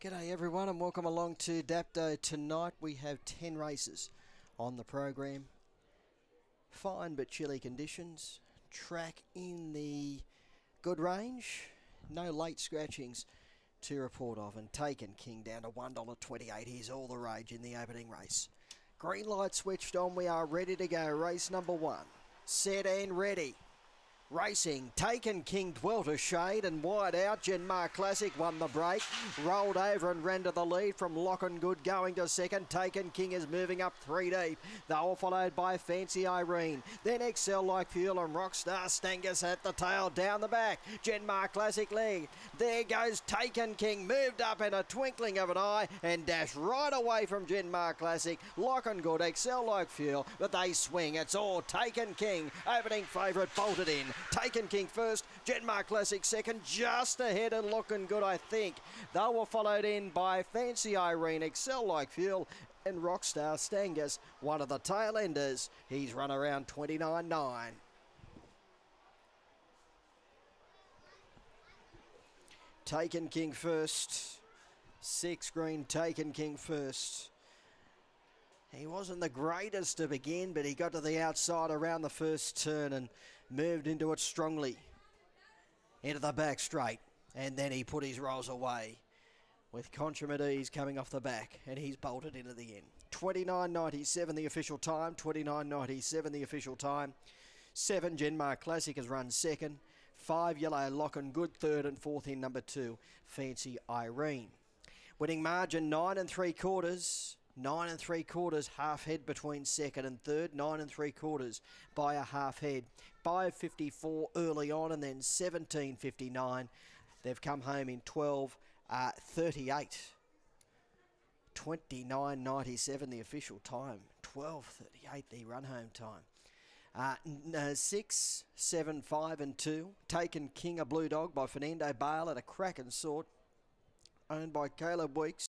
G'day everyone and welcome along to Dapto. Tonight we have 10 races on the program. Fine but chilly conditions. Track in the good range. No late scratchings to report of. And Taken King down to $1.28. He's all the rage in the opening race. Green light switched on. We are ready to go. Race number one. Set and ready. Racing, Taken King dwelt shade and wide out. Genmar Classic won the break. Rolled over and ran to the lead from Lock and Good going to second. Taken King is moving up three deep. They were followed by Fancy Irene. Then Excel Like Fuel and Rockstar Stangus at the tail down the back. Genmar Classic lead. There goes Taken King. Moved up in a twinkling of an eye and dashed right away from Genmar Classic. Lock and Good, Excel Like Fuel. But they swing. It's all Taken King. Opening favourite bolted in. Taken King first, Genmar Classic second, just ahead and looking good, I think. They were followed in by Fancy Irene, Excel Like Fuel, and Rockstar Stangus, one of the tail enders. He's run around 29.9. Taken King first. Six green, Taken King first. He wasn't the greatest to begin, but he got to the outside around the first turn and moved into it strongly. Into the back straight, and then he put his rolls away with Contramedese coming off the back, and he's bolted into the end. 29.97 the official time, 29.97 the official time. Seven, Genmar Classic has run second. Five, Yellow Lock and Good third, and fourth in number two, Fancy Irene. Winning margin nine and three quarters. Nine and three quarters, half head between second and third. Nine and three quarters by a half head. 5.54 early on and then 17.59. They've come home in 12 uh, 38. 29.97 the official time. 12.38 the run home time. Uh, uh, six, seven, five, and two. Taken King a Blue Dog by Fernando Bale at a crack and sort. Owned by Caleb Weeks.